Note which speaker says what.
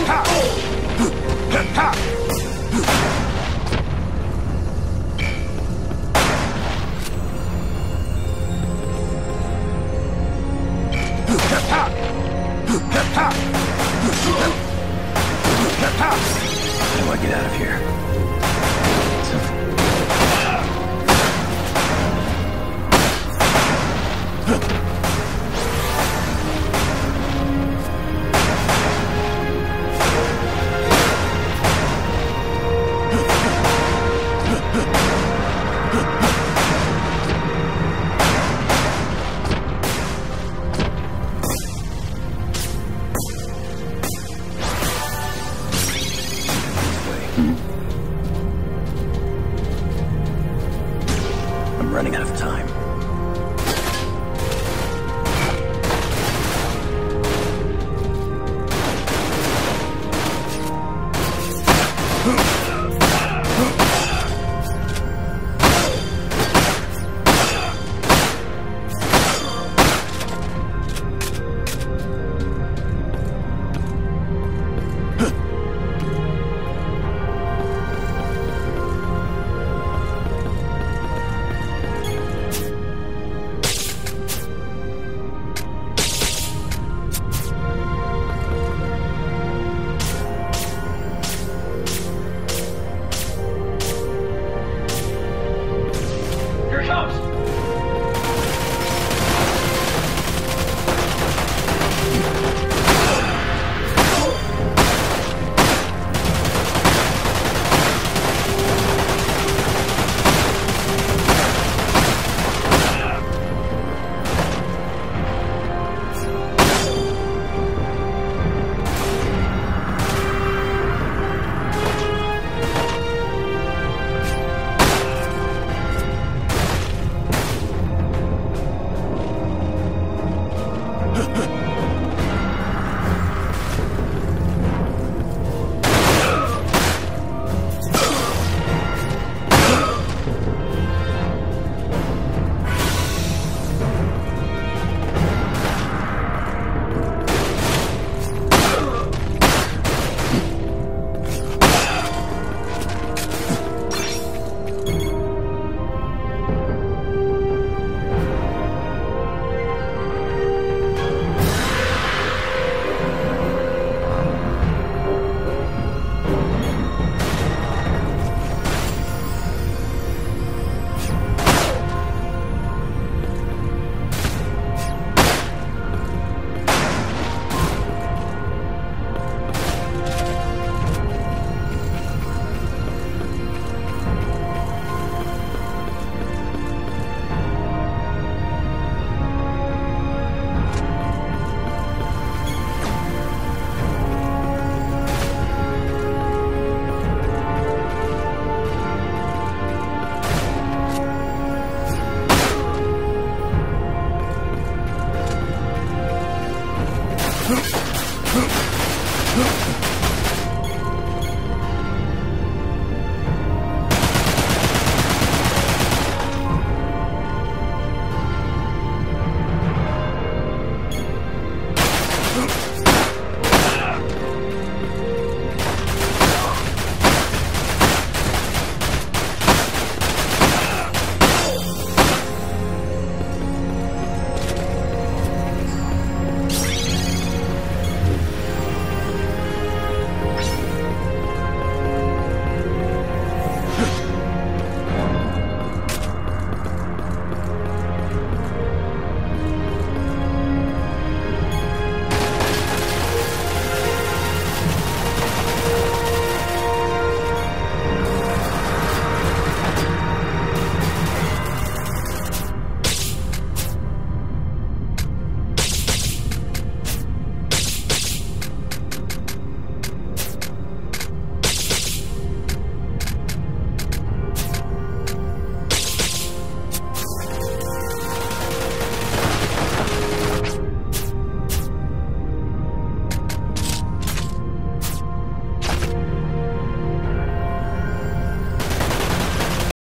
Speaker 1: 哼哈哼哈哼 I'm running out of time.